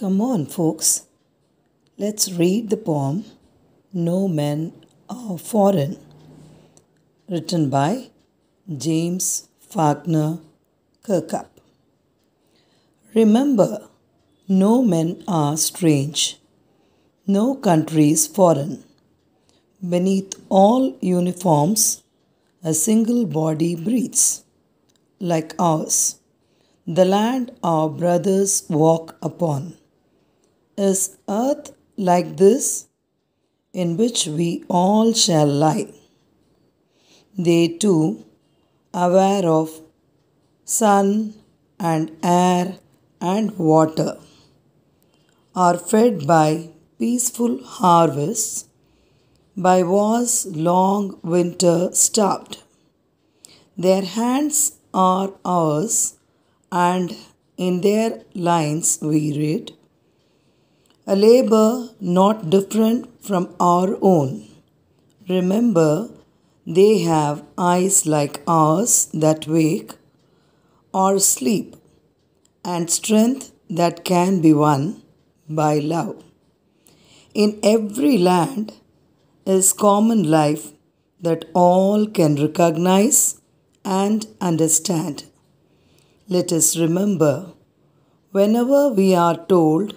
Come on, folks. Let's read the poem No Men Are Foreign, written by James Falconer Kirkup. Remember, no men are strange, no countries foreign. Beneath all uniforms, a single body breathes, like ours. The land our brothers walk upon. Is earth like this, in which we all shall lie? They too, aware of sun and air and water, are fed by peaceful harvests, by war's long winter stopped. Their hands are ours, and in their lines we read, a labor not different from our own. Remember, they have eyes like ours that wake or sleep, and strength that can be won by love. In every land is common life that all can recognize and understand. Let us remember whenever we are told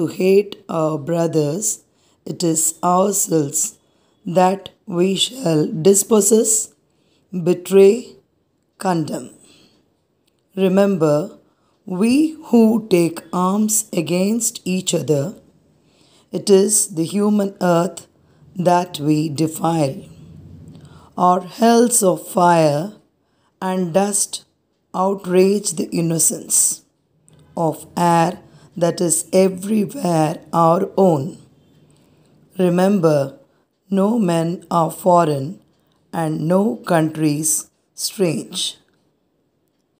to hate our brothers, it is ourselves that we shall dispossess, betray, condemn. Remember, we who take arms against each other, it is the human earth that we defile. Our hells of fire and dust outrage the innocence of air that is everywhere our own. Remember, no men are foreign and no countries strange.